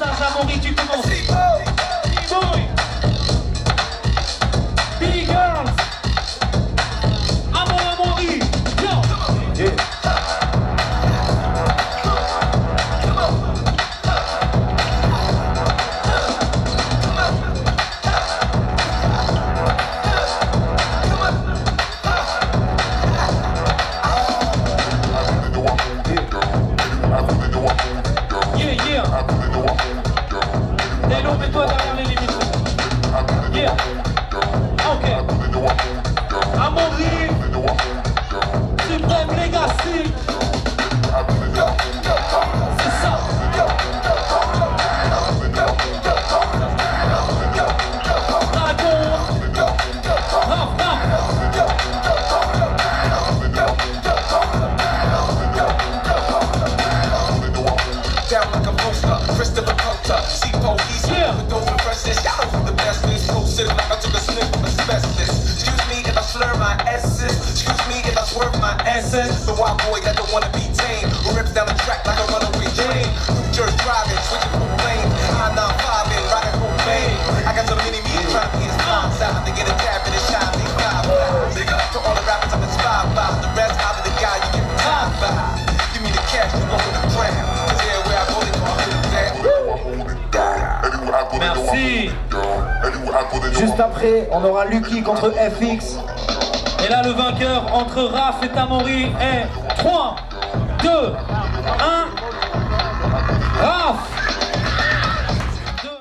passage à Maury, tu commences. Boy. Girls. Yo. Yeah, yeah. Yeah. Essence. The wild boy that don't wanna be tame, who rips down the track like a runaway train. Just driving, switching from lane, high non fiving, riding cocaine. I got so many me trying to be his mom's out to get a dab in the shine, big five. Big up to all the rappers I'm inspired by, the rest out of the guy you get tired by. Give me the cash, you go for the crown, cause everywhere I go, they know I'm in the Merci. Juste après, on aura Lucky contre FX. Et là, le vainqueur entre Raph et Tamori est 3, 2, 1.